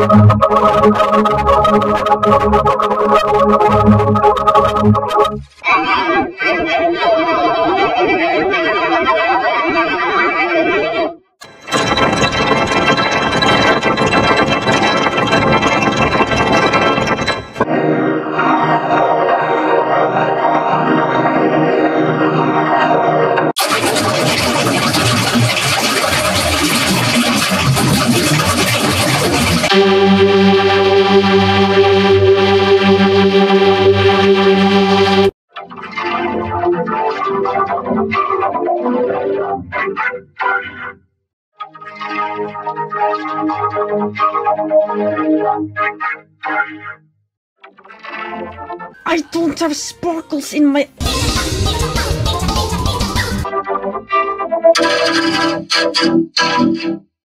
I'm I don't have sparkles in my.